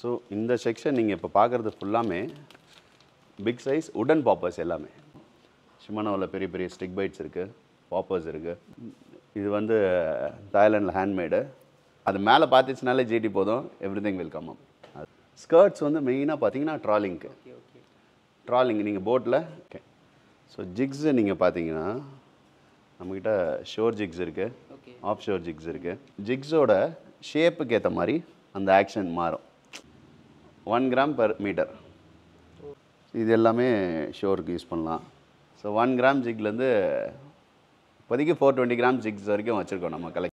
So இந்த section நீங்கள் இப்போ பார்க்குறது ஃபுல்லாமே பிக் சைஸ் உடன் பாப்பர்ஸ் எல்லாமே. ஷிமானோவில் பெரிய பெரிய ஸ்டிக் பைட்ஸ் இருக்குது பாப்பர்ஸ் இருக்குது இது வந்து தாய்லாண்டில் ஹேண்ட்மேடு அது மேலே பார்த்துச்சுனாலே ஜிடி போதும். Everything will come up skirts வந்து மெயினாக பார்த்தீங்கன்னா ட்ராலிங்க்கு ட்ராலிங் நீங்கள் போட்டில் ஓகே ஸோ ஜிக்ஸு நீங்கள் பார்த்தீங்கன்னா நம்மக்கிட்ட ஷோர் ஜிக்ஸ் இருக்குது ஆஃப் ஷோர் ஜிக்ஸ் இருக்குது ஜிக்ஸோட ஷேப்புக்கு ஏற்ற மாதிரி அந்த ஆக்ஷன் மாறும். ஒன் கிராம் பர் மீட்டர் இது எல்லாமே ஷோருக்கு யூஸ் பண்ணலாம். ஸோ ஒன் கிராம் ஜிக்லேருந்து இப்போதைக்கு ஃபோர் டுவெண்ட்டி கிராம் ஜிக்ஸ் வரைக்கும் வச்சுருக்கோம் நம்ம கலெக்ட்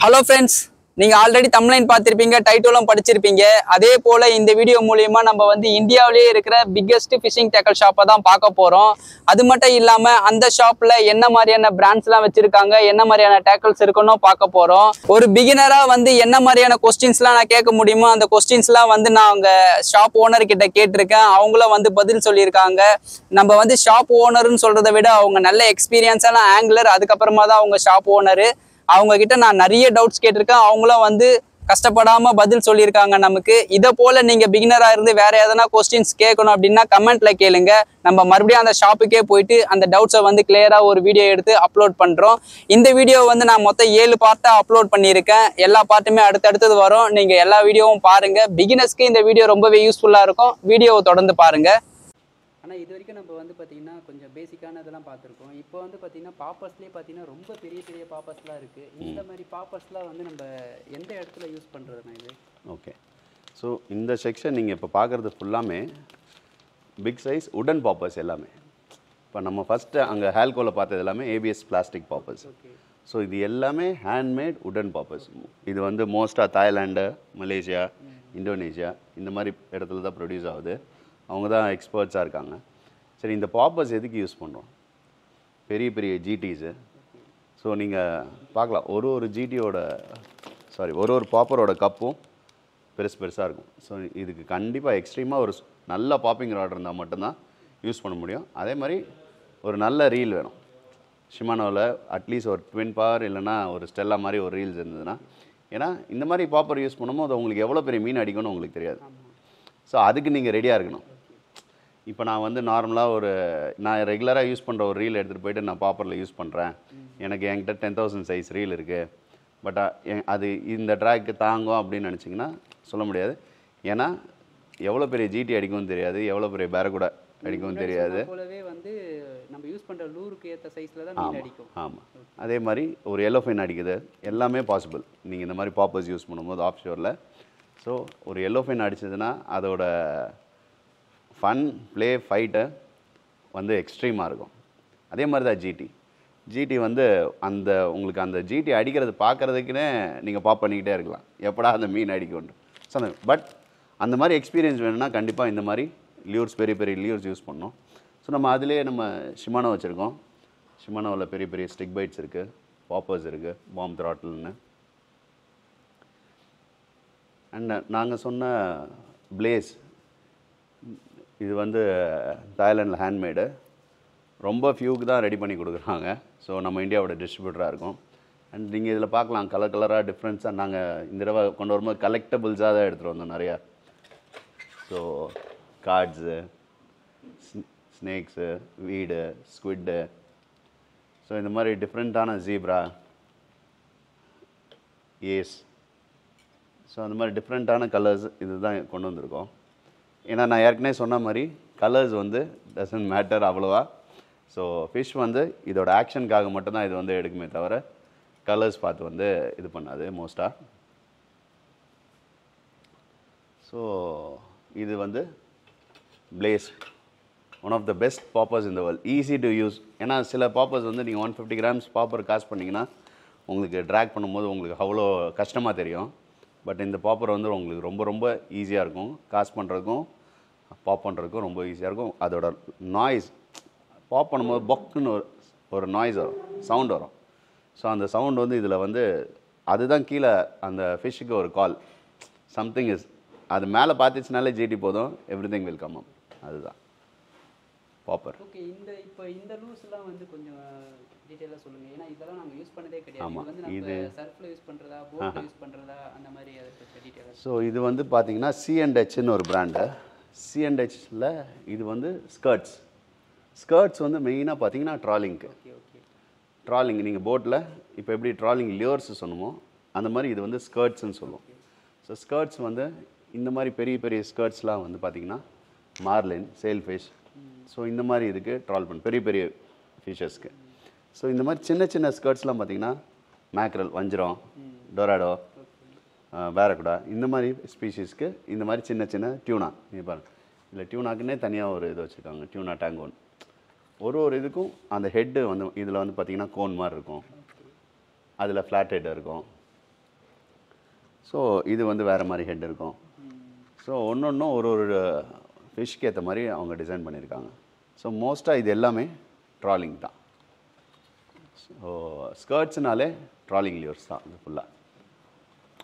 ஹலோ ஃப்ரெண்ட்ஸ் நீங்க ஆல்ரெடி தம்லைன் பார்த்திருப்பீங்க டைட்டிலும் படிச்சிருப்பீங்க. அதே போல இந்த வீடியோ மூலியமா நம்ம வந்து இந்தியாவிலேயே இருக்கிற பிக்கெஸ்ட் ஃபிஷிங் டேக்கல் ஷாப்பை தான் பார்க்க போறோம். அது மட்டும் இல்லாம அந்த ஷாப்ல என்ன மாதிரியான பிராண்ட்ஸ்லாம் வச்சிருக்காங்க என்ன மாதிரியான டேக்கல்ஸ் இருக்குன்னு பார்க்க போறோம். ஒரு பிகினரா வந்து என்ன மாதிரியான கொஸ்டின்ஸ்லாம் நான் கேட்க முடியுமோ அந்த கொஸ்டின்ஸ்லாம் வந்து நான் அவங்க ஷாப் ஓனர் கிட்ட கேட்டிருக்கேன். அவங்களும் வந்து பதில் சொல்லியிருக்காங்க. நம்ம வந்து ஷாப் ஓனர்னு சொல்றதை விட அவங்க நல்ல எக்ஸ்பீரியன்ஸான ஆங்கிலர் அதுக்கப்புறமா தான் அவங்க ஷாப் ஓனரு அவங்க கிட்ட நான் நிறைய டவுட்ஸ் கேட்டிருக்கேன். அவங்களும் வந்து கஷ்டப்படாம பதில் சொல்லியிருக்காங்க நமக்கு. இதை போல நீங்க பிகினரா இருந்து வேற எதனா கொஸ்டின்ஸ் கேட்கணும் அப்படின்னா கமெண்ட்ல கேளுங்க. நம்ம மறுபடியும் அந்த ஷாப்புக்கே போயிட்டு அந்த டவுட்ஸை வந்து கிளியரா ஒரு வீடியோ எடுத்து அப்லோட் பண்றோம். இந்த வீடியோ வந்து நான் மொத்தம் ஏழு பார்ட்டா அப்லோட் பண்ணியிருக்கேன். எல்லா பார்ட்டுமே அடுத்தடுத்தது வரும். நீங்க எல்லா வீடியோவும் பாருங்க. பிகினர்ஸ்க்கு இந்த வீடியோ ரொம்பவே யூஸ்ஃபுல்லா இருக்கும். வீடியோவை தொடர்ந்து பாருங்க. ஆனால் இது வரைக்கும் நம்ம வந்து பார்த்திங்கன்னா கொஞ்சம் பேசிக்கான இதெல்லாம் பார்த்துருக்கோம் இப்போ வந்து பார்த்திங்கன்னா பாப்பர்ஸ்லேயே பார்த்தீங்கன்னா ரொம்ப பெரிய பெரிய பாப்பர்ஸ்லாம் இருக்குது இந்த மாதிரி பாப்பர்ஸ்லாம் வந்து நம்ம எந்த இடத்துல யூஸ் பண்ணுறதுனா இது ஓகே ஸோ இந்த செக்ஷன் நீங்கள் இப்போ பார்க்குறது ஃபுல்லாமே பிக் சைஸ் உடன் பாப்பர்ஸ் எல்லாமே. இப்போ நம்ம ஃபஸ்ட்டு அங்கே ஹேல்கோவில் பார்த்தது எல்லாமே ஏபிஎஸ் பிளாஸ்டிக் பாப்பர்ஸ் ஸோ இது எல்லாமே ஹேண்ட்மேட் உடன் பாப்பர்ஸ் இது வந்து மோஸ்ட்டாக தாய்லாண்டு மலேசியா இந்தோனேஷியா இந்த மாதிரி இடத்துல தான் ப்ரொடியூஸ் ஆகுது. அவங்க தான் எக்ஸ்பர்ட்ஸாக இருக்காங்க. சரி இந்த பாப்பர்ஸ் எதுக்கு யூஸ் பண்ணுறோம் பெரிய பெரிய ஜிடிஸு ஸோ நீங்கள் பார்க்கலாம். ஒரு ஒரு ஜிடியோட சாரி ஒரு ஒரு பாப்பரோட கப்பும் பெருசு பெருசாக இருக்கும். ஸோ இதுக்கு கண்டிப்பாக எக்ஸ்ட்ரீமாக ஒரு நல்ல பாப்பிங் ராட் இருந்தால் மட்டும்தான் யூஸ் பண்ண முடியும். அதே மாதிரி ஒரு நல்ல ரீல் வேணும். ஷிமானோவில் அட்லீஸ்ட் ஒரு ட்வின் பவர் இல்லைன்னா ஒரு ஸ்டெல்லா மாதிரி ஒரு ரீல்ஸ் இருந்ததுன்னா ஏன்னா இந்த மாதிரி பாப்பர் யூஸ் பண்ணும்போது உங்களுக்கு எவ்வளோ பெரிய மீன் அடிக்கும்னு உங்களுக்கு தெரியாது. ஸோ அதுக்கு நீங்கள் ரெடியாக இருக்கணும். இப்போ நான் வந்து நார்மலாக ஒரு நான் ரெகுலராக யூஸ் பண்ணுற ஒரு ரீல் எடுத்துகிட்டு போயிட்டு நான் பாப்பரில் யூஸ் பண்ணுறேன் எனக்கு என்கிட்ட டென் தௌசண்ட் சைஸ் ரீல் இருக்குது பட் அது இந்த ட்ராக்கு தாங்கும் அப்படின்னு நினச்சிங்கன்னா சொல்ல முடியாது. ஏன்னா எவ்வளோ பெரிய ஜிடி அடிக்கும்னு தெரியாது எவ்வளோ பெரிய பேரகுட அடிக்கும்னு தெரியாது. போலவே வந்து நம்ம யூஸ் பண்ணுற லூருக்கு ஏற்ற சைஸில் தான் மீன் அடிக்கும். ஆமாம் அதே மாதிரி ஒரு எல்லோ ஃபைன் அடிக்குது எல்லாமே பாசிபிள் நீங்கள் இந்த மாதிரி பாப்பர்ஸ் யூஸ் பண்ணும்போது ஆஃப் ஷோரில் ஸோ ஒரு எல்லோ ஃபைன் அடிச்சதுன்னா அதோட ஃபன் ப்ளே ஃபைட்டு வந்து எக்ஸ்ட்ரீமாக இருக்கும். அதே மாதிரி தான் ஜிடி ஜிடி வந்து அந்த உங்களுக்கு அந்த ஜிடி அடிக்கிறது பார்க்குறதுக்குன்னே நீங்கள் பாப் பண்ணிக்கிட்டே இருக்கலாம். எப்படா அந்த மீன் அடிக்கணும் ஸோ பட் அந்த மாதிரி எக்ஸ்பீரியன்ஸ் வேணும்னா கண்டிப்பாக இந்த மாதிரி லியூர்ஸ் பெரிய பெரிய லியூர்ஸ் யூஸ் பண்ணோம் ஸோ நம்ம அதிலே நம்ம ஷிமானோ வச்சுருக்கோம். ஷிமானோவில் பெரிய பெரிய ஸ்டிக் பைட்ஸ் இருக்குது பாப்பர்ஸ் இருக்குது பாம் த்ராட்டில்னு அண்ட் நாங்கள் சொன்ன பிளேஸ் இது வந்து தாய்லாண்டில் ஹேண்ட்மேடு ரொம்ப ஃபியூக்கு தான் ரெடி பண்ணி கொடுக்குறாங்க. ஸோ நம்ம இந்தியாவோட டிஸ்ட்ரிபியூட்டராக இருக்கும். அண்ட் நீங்கள் இதில் பார்க்கலாம் கலர் கலராக டிஃப்ரென்ஸாக நாங்கள் இந்த தடவை கொண்டு வரும்போது கலெக்டபிள்ஸாக தான் எடுத்துகிட்டு வந்தோம் நிறையா. ஸோ கார்ட்ஸு ஸ்னேக்ஸு வீடு ஸ்குவிட்டு ஸோ இந்த மாதிரி டிஃப்ரெண்ட்டான ஜீப்ரா ஏஸ் ஸோ அந்த மாதிரி டிஃப்ரெண்ட்டான கலர்ஸ் இதுதான் கொண்டு வந்திருக்கோம். ஏன்னா நான் ஏற்கனவே சொன்ன மாதிரி கலர்ஸ் வந்து டசன்ட் மேட்டர் அவ்வளோவா. ஸோ ஃபிஷ் வந்து இதோட ஆக்ஷனுக்காக மட்டும்தான் இது வந்து எடுக்குமே தவிர கலர்ஸ் பார்த்து வந்து இது பண்ணாது மோஸ்ட்டாக ஸோ இது வந்து places one of the best poppers இந்த வேர்ல்ட் ஈஸி டு யூஸ் ஏன்னா சில பாப்பர்ஸ் வந்து நீங்கள் ஒன் ஃபிஃப்டி கிராம்ஸ் பாப்பர் காசு பண்ணிங்கன்னா உங்களுக்கு ட்ராக் பண்ணும்போது உங்களுக்கு அவ்வளோ கஷ்டமாக தெரியும். பட் இந்த பாப்பர் வந்து உங்களுக்கு ரொம்ப ரொம்ப ஈஸியாக இருக்கும். காசு பண்ணுறதுக்கும் பாப் பண்ணுறதுக்கும் ரொம்ப ஈஸியாக இருக்கும். அதோட நாய்ஸ் பாப் பண்ணும்போது பொக்குன்னு ஒரு ஒரு நாய்ஸ் வரும் சவுண்ட் வரும். ஸோ அந்த சவுண்ட் வந்து இதில் வந்து அதுதான் கீழே அந்த ஃபிஷ்ஷுக்கு ஒரு கால் சம்திங் இஸ் அது மேலே பார்த்துச்சுனாலே ஜிடி போதும். எவ்ரி திங் வில் கம் அதுதான். பாப்பர் ஓகே இந்த இப்போ இந்த லூஸ்லாம் வந்து கொஞ்சம் டீட்டெயிலாக சொல்லுங்கள் ஏன்னா இதெல்லாம் நாங்கள் யூஸ் பண்ணதே கிடையாது. இது வந்து நம்ம சர்ஃபில் யூஸ் பண்ணுறதா போட்டில் யூஸ் பண்ணுறதா அந்த மாதிரி அதை பற்றி டீட்டெயிலாக ஸோ இது வந்து பார்த்தீங்கன்னா சிஎன்ஹெச்னு ஒரு பிராண்டு சிஎன்ஹெச்சில் இது வந்து ஸ்கர்ட்ஸ் ஸ்கர்ட்ஸ் வந்து மெயினாக பார்த்தீங்கன்னா ட்ராலிங்க்கு ட்ராலிங் நீங்கள் போட்டில் இப்போ எப்படி ட்ராலிங் லியோர்ஸ் சொன்னமோ அந்த மாதிரி இது வந்து ஸ்கர்ட்ஸ்னு சொல்லுவோம். ஸோ ஸ்கர்ட்ஸ் வந்து இந்த மாதிரி பெரிய பெரிய ஸ்கர்ட்ஸ்லாம் வந்து பார்த்தீங்கன்னா மார்லின் சேல் ஃபிஷ் ஸோ இந்த மாதிரி இதுக்கு ட்ரால் பண்ண பெரிய பெரிய ஃபிஷஸ்க்கு ஸோ இந்த மாதிரி சின்ன சின்ன ஸ்கர்ட்ஸ்லாம் பார்த்தீங்கன்னா மேக்ரல் வஞ்சிரம் டொராடோ வேறக்குடா இந்த மாதிரி ஸ்பீஷீஸ்க்கு இந்த மாதிரி சின்ன சின்ன டியூனா நீ பாருங்கள் இல்லை டியூனாக்குன்னே தனியாக ஒரு இது வச்சுருக்காங்க. டியூனா டேங்கோன் ஒரு ஒரு இதுக்கும் அந்த ஹெட்டு வந்து இதில் வந்து பார்த்தீங்கன்னா கோன் மாதிரி இருக்கும். அதில் ஃப்ளாட் ஹெட் இருக்கும். ஸோ இது வந்து வேறு மாதிரி ஹெட் இருக்கும். ஸோ ஒன்று ஒன்றும் ஒரு ஒரு ஃபிஷ்க்கு ஏற்ற மாதிரி அவங்க டிசைன் பண்ணியிருக்காங்க ஸோ மோஸ்ட்டாக இது எல்லாமே ட்ராலிங் தான். ஸோ ஸ்கர்ட்ஸ்னாலே ட்ராலிங் லியர்ஸ் தான் இது ஃபுல்லாக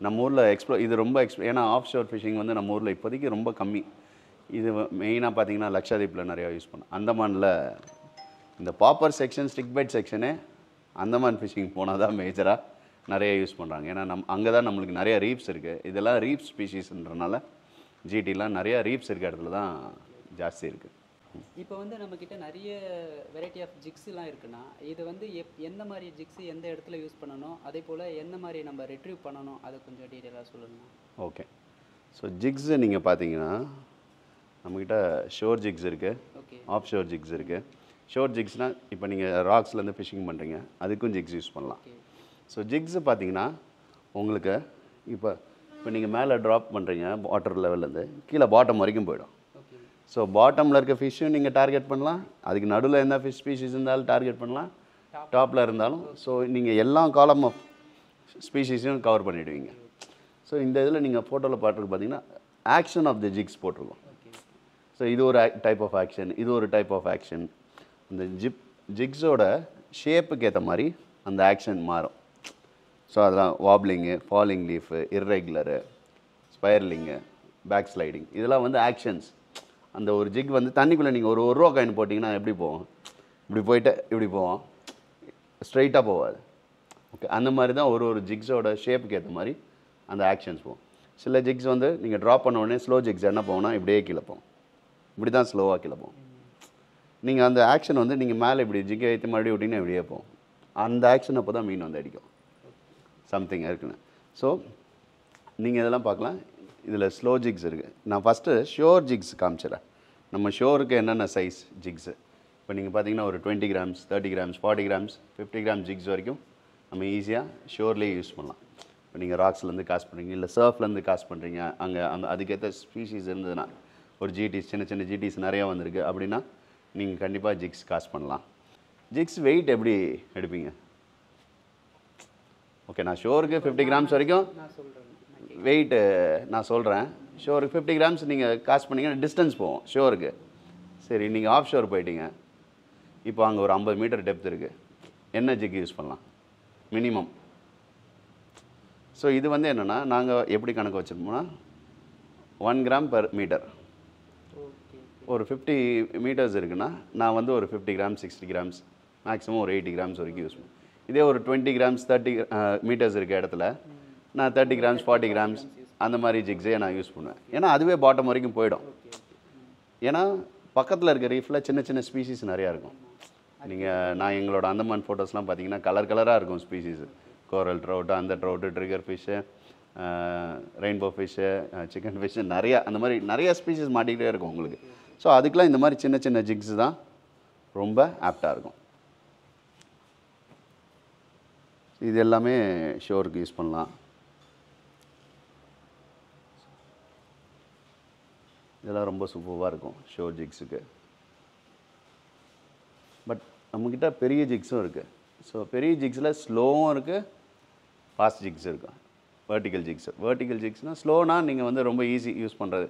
நம்ம ஊரில் எக்ஸ்ப்ளோ இது ரொம்ப எக்ஸ்ப்ளோ ஏன்னா ஆஃப் ஷோர் ஃபிஷிங் வந்து நம்ம ஊரில் இப்போதைக்கு ரொம்ப கம்மி. இது மெயினாக பார்த்தீங்கன்னா லக்ஷாதீப்பில் நிறையா யூஸ் பண்ணோம் அந்தமானில் இந்த பாப்பர் செக்ஷன் ஸ்டிக் பைட் செக்ஷனே அந்தமான் ஃபிஷிங் போனால் தான் மேஜராக நிறைய யூஸ் பண்ணுறாங்க ஏன்னா நம் அங்கே தான் நம்மளுக்கு நிறைய ரீப்ஸ் இருக்குது இதெல்லாம் ரீப் ஸ்பீஷீஸ்ன்றனால ஜிடிலாம் நிறையா ரீப்ஸ் இருக்க இடத்துல தான் ஜாஸ்தி இருக்குது இப்போ வந்து நம்மக்கிட்ட நிறைய வெரைட்டி ஆஃப் ஜிக்ஸ்லாம் இருக்குன்னா இது வந்து எப் எந்த மாதிரி ஜிக்ஸ் எந்த இடத்துல யூஸ் பண்ணணும் அதே போல் எந்த மாதிரி நம்ம ரெட்ரீவ் பண்ணணும் அதை கொஞ்சம் டீட்டெயிலாக சொல்லுங்கள் ஓகே ஸோ ஜிக்ஸ் நீங்கள் பார்த்தீங்கன்னா நம்மக்கிட்ட ஷோர் ஜிக்ஸ் இருக்குது ஓகே ஆஃப் ஷோர் ஜிக்ஸ் இருக்குது ஷோர் ஜிக்ஸ்னால் இப்போ நீங்கள் ராக்ஸ்லேருந்து ஃபிஷிங் பண்ணுறீங்க அதுக்கும் ஜிக்ஸ் யூஸ் பண்ணலாம். ஸோ ஜிக்ஸு பார்த்தீங்கன்னா உங்களுக்கு இப்போ இப்போ நீங்கள் மேலே ட்ராப் பண்ணுறீங்க வாட்டர் லெவல்லேருந்து கீழே பாட்டம் வரைக்கும் போயிடும். ஸோ பாட்டமில் இருக்க ஃபிஷ்ஷும் நீங்கள் டார்கெட் பண்ணலாம். அதுக்கு நடுவில் எந்த ஃபிஷ் ஸ்பீஷீஸ் இருந்தாலும் டார்கெட் பண்ணலாம். டாப்பில் இருந்தாலும் ஸோ நீங்கள் எல்லா காலம் ஆஃப் ஸ்பீஷீஸையும் கவர் பண்ணிடுவீங்க. ஸோ இந்த இதில் நீங்கள் ஃபோட்டோவில் பார்த்துருக்கு பார்த்தீங்கன்னா ஆக்ஷன் ஆஃப் தி ஜிக்ஸ் போட்டிருக்கோம். ஸோ இது ஒரு டைப் ஆஃப் ஆக்ஷன் இது ஒரு டைப் ஆஃப் ஆக்ஷன் இந்த ஜிப் ஜிக்ஸோட ஷேப்புக்கு ஏற்ற மாதிரி அந்த ஆக்ஷன் மாறும். ஸோ அதெல்லாம் wobbling falling leaf irregular spiralling back sliding இதெல்லாம் வந்து ஆக்ஷன்ஸ் அந்த ஒரு ஜிக் வந்து தண்ணிக்குள்ளே நீங்கள் ஒரு ஒரு ரூபா காயின் போட்டிங்கன்னா எப்படி போவோம்? இப்படி போயிட்டு இப்படி போவோம். ஸ்ட்ரைட்டாக போகாது ஓகே அந்த மாதிரி தான் ஒரு ஒரு ஜிக்ஸோட ஷேப்புக்கு ஏற்ற மாதிரி அந்த ஆக்ஷன்ஸ் போகும் சில ஜிக்ஸ் வந்து நீங்கள் ட்ராப் பண்ண உடனே ஸ்லோ ஜிக்ஸ் என்ன போகணும்னா இப்படியே கிளப்போம் இப்படி தான் ஸ்லோவாக கிளப்போம் நீங்கள் அந்த ஆக்ஷன் வந்து நீங்கள் மேலே இப்படி ஜிக்கை ஏற்றி மறுபடியும் விட்டிங்கன்னா இப்படியே போகும். அந்த ஆக்ஷன் அப்போ தான் மீன் வந்து அடிக்கும். சம்திங் இருக்குன்னு. ஸோ நீங்கள் இதெல்லாம் பார்க்கலாம். இதில் ஸ்லோ ஜிக்ஸ் இருக்குது நான் ஃபஸ்ட்டு ஷோர் ஜிக்ஸ் காமிச்சிடறேன். நம்ம ஷோருக்கு என்னென்ன சைஸ் ஜிக்ஸு இப்போ நீங்கள் பார்த்தீங்கன்னா ஒரு twenty grams thirty grams forty grams fifty gram jigs வரைக்கும் நம்ம ஈஸியாக ஷோர்லேயே யூஸ் பண்ணலாம். இப்போ நீங்கள் ராக்ஸ்லேருந்து காசு பண்ணுறீங்க இல்லை சர்ஃப்லேருந்து காசு பண்ணுறீங்க அங்கே அந்த அதுக்கேற்ற ஸ்பீஷீஸ் இருந்ததுன்னா ஒரு ஜிடிஸ் சின்ன சின்ன ஜிடிஸ் நிறையா வந்திருக்கு அப்படின்னா நீங்கள் கண்டிப்பாக ஜிக்ஸ் காசு பண்ணலாம். ஜிக்ஸ் வெயிட் எப்படி எடுப்பீங்க? ஓகே நான் ஷோருக்கு ஃபிஃப்டி கிராம்ஸ் வரைக்கும் நான் சொல்கிறேன் வெயிட்டு நான் சொல்கிறேன் ஷோருக்கு ஃபிஃப்டி கிராம்ஸ் நீங்கள் காசு பண்ணீங்கன்னா டிஸ்டன்ஸ் போவோம் ஷோருக்கு சரி நீங்கள் ஆஃப் ஷோர் போயிட்டீங்க. இப்போ அங்கே ஒரு ஐம்பது மீட்டர் டெப்த் இருக்குது என்ன ஜிக் யூஸ் பண்ணலாம். மினிமம் ஸோ இது வந்து என்னென்னா நாங்கள் எப்படி கணக்கு வச்சுருப்போம்னா ஒன் கிராம் per மீட்டர் ஒரு ஃபிஃப்டி மீட்டர்ஸ் இருக்குன்னா நான் வந்து ஒரு fifty grams sixty grams maximum ஒரு எயிட்டி கிராம்ஸ் வரைக்கும் யூஸ் பண்ணுவேன். இதே ஒரு டுவெண்ட்டி கிராம்ஸ் தேர்ட்டி மீட்டர்ஸ் இருக்க இடத்துல நான் தேர்ட்டி கிராம்ஸ் ஃபார்ட்டி கிராம்ஸ் அந்த மாதிரி ஜிக்ஸே நான் யூஸ் பண்ணுவேன். ஏன்னா அதுவே பாட்டம் வரைக்கும் போயிடும். ஏன்னா பக்கத்தில் இருக்க ரீஃபில் சின்ன சின்ன ஸ்பீசிஸ் நிறையா இருக்கும். நீங்கள் நான் எங்களோட அந்தமான் ஃபோட்டோஸ்லாம் பார்த்தீங்கன்னா கலர் கலராக இருக்கும் ஸ்பீசிஸ் கோரல் ட்ரவுட்டு அந்த trout trigger fish rainbow fish chicken fish நிறையா அந்த மாதிரி நிறைய ஸ்பீசிஸ் மாட்டிக்கிட்டே இருக்கும் உங்களுக்கு. ஸோ அதுக்கெலாம் இந்த மாதிரி சின்ன சின்ன ஜிக்ஸ் தான் ரொம்ப ஆப்டாக இருக்கும். இது எல்லாமே ஷோருக்கு யூஸ் பண்ணலாம். இதெல்லாம் ரொம்ப சூப்பராக இருக்கும் ஷோர் ஜிக்ஸுக்கு பட் நம்மக்கிட்ட பெரிய ஜிக்ஸும் இருக்குது ஸோ பெரிய ஜிக்ஸில் ஸ்லோவும் இருக்குது ஃபாஸ்ட் ஜிக்ஸ் இருக்கும் வேர்ட்டிக்கல் ஜிக்ஸ் வேர்ட்டிக்கல் ஜிக்ஸ்னால் ஸ்லோனால் நீங்கள் வந்து ரொம்ப ஈஸி யூஸ் பண்ணுறது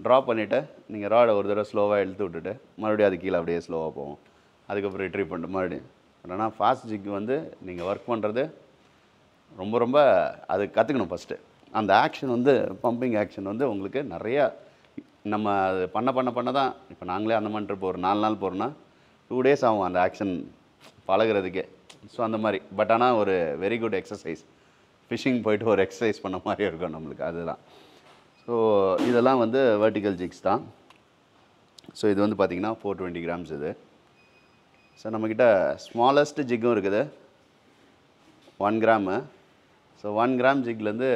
ட்ராப் பண்ணிவிட்டு நீங்கள் ராடை ஒரு தடவை ஸ்லோவாக இழுத்து விட்டுட்டு மறுபடியும் அது கீழே அப்படியே ஸ்லோவாக போவோம் அதுக்கப்புறம் ரிட்ரீவ் பண்ணிட்டு மறுபடியும். பட் ஆனால் ஃபாஸ்ட் ஜிக் வந்து நீங்கள் ஒர்க் பண்ணுறது ரொம்ப ரொம்ப அது கற்றுக்கணும் ஃபஸ்ட்டு அந்த ஆக்ஷன் வந்து பம்பிங் ஆக்ஷன் வந்து உங்களுக்கு நிறையா நம்ம அது பண்ண பண்ண பண்ண தான் இப்போ நாங்களே அந்த மாதிரி இப்போ ஒரு நாலு நாள் போகிறோன்னா டூ டேஸ் ஆகும் அந்த ஆக்ஷன் பழகுறதுக்கே. ஸோ அந்த மாதிரி. பட் ஆனால் ஒரு வெரி குட் எக்ஸசைஸ் ஃபிஷிங் போயிட்டு ஒரு எக்ஸசைஸ் பண்ண மாதிரி இருக்கும் நம்மளுக்கு. அதுதான். ஸோ இதெல்லாம் வந்து வெர்டிக்கல் ஜிக்ஸ் தான். ஸோ இது வந்து பார்த்திங்கன்னா ஃபோர் டுவெண்ட்டி கிராம்ஸ் இது. ஸோ நம்மக்கிட்ட ஸ்மாலஸ்ட் ஜிக்கும் இருக்குது. One gram so one gram ஜிக்லேருந்து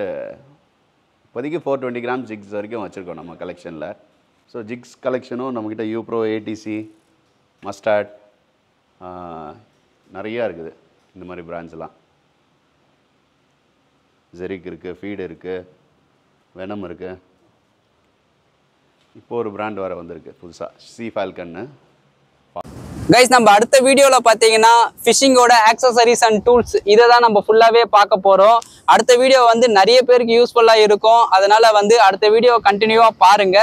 இப்போதைக்கு ஃபோர் டுவெண்ட்டி கிராம் ஜிக்ஸ் வரைக்கும் வச்சுருக்கோம் நம்ம கலெக்ஷனில் ஸோ ஜிக்ஸ் கலெக்ஷனும் நம்மக்கிட்ட யூப்ரோ ஏடிசி மஸ்டார்ட் நிறையா இருக்குது இந்த மாதிரி பிராண்ட்ஸ்லாம் ஜெரிக் இருக்குது ஃபீடு இருக்குது வெனம் இருக்குது இப்போ ஒரு பிராண்ட் வேறு வந்திருக்கு புதுசாக சி ஃபால்கன்னு கைஸ் நம்ம அடுத்த வீடியோவில் பார்த்தீங்கன்னா ஃபிஷிங்கோட ஆக்சசரிஸ் அண்ட் டூல்ஸ் இதை தான் நம்ம ஃபுல்லாகவே பார்க்க போகிறோம் அடுத்த வீடியோ வந்து நிறைய பேருக்கு யூஸ்ஃபுல்லாக இருக்கும். அதனால் வந்து அடுத்த வீடியோ கண்டினியூவாக பாருங்க.